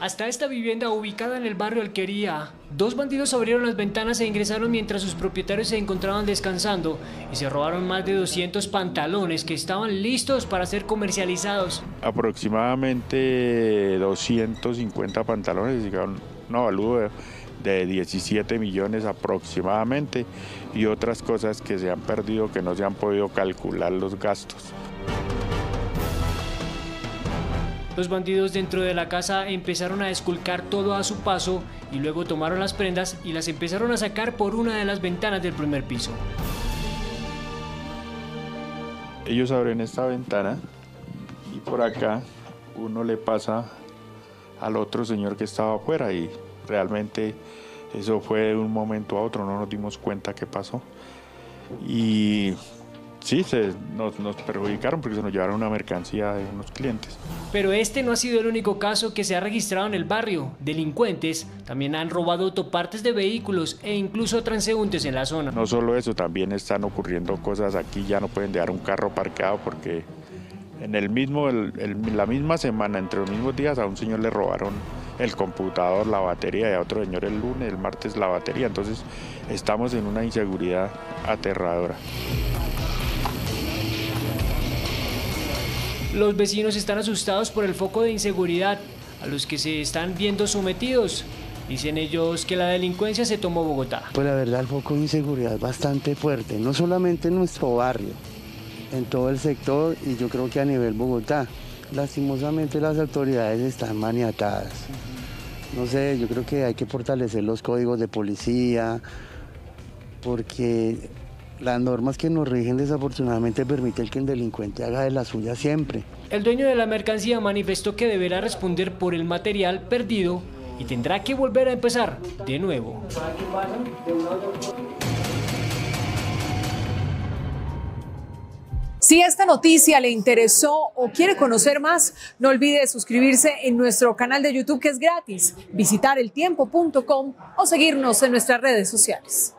Hasta esta vivienda ubicada en el barrio Alquería, dos bandidos abrieron las ventanas e ingresaron mientras sus propietarios se encontraban descansando y se robaron más de 200 pantalones que estaban listos para ser comercializados. Aproximadamente 250 pantalones, no, valúo de 17 millones aproximadamente y otras cosas que se han perdido que no se han podido calcular los gastos. Los bandidos dentro de la casa empezaron a esculcar todo a su paso y luego tomaron las prendas y las empezaron a sacar por una de las ventanas del primer piso. Ellos abren esta ventana y por acá uno le pasa al otro señor que estaba afuera y realmente eso fue de un momento a otro, no nos dimos cuenta qué pasó. Y sí, se, nos, perjudicaron porque se nos llevaron una mercancía de unos clientes. Pero este no ha sido el único caso que se ha registrado en el barrio. Delincuentes también han robado autopartes de vehículos e incluso transeúntes en la zona. No solo eso, también están ocurriendo cosas aquí, ya no pueden dejar un carro parqueado porque en el mismo, la misma semana, entre los mismos días, a un señor le robaron el computador, la batería y a otro señor el lunes, el martes la batería. Entonces estamos en una inseguridad aterradora. Los vecinos están asustados por el foco de inseguridad a los que se están viendo sometidos. Dicen ellos que la delincuencia se tomó Bogotá. Pues la verdad el foco de inseguridad es bastante fuerte, no solamente en nuestro barrio, en todo el sector y yo creo que a nivel Bogotá. Lastimosamente las autoridades están maniatadas. No sé, yo creo que hay que fortalecer los códigos de policía, porque las normas que nos rigen desafortunadamente permiten que el delincuente haga de la suya siempre. El dueño de la mercancía manifestó que deberá responder por el material perdido y tendrá que volver a empezar de nuevo. Si esta noticia le interesó o quiere conocer más, no olvide suscribirse en nuestro canal de YouTube que es gratis, visitar eltiempo.com o seguirnos en nuestras redes sociales.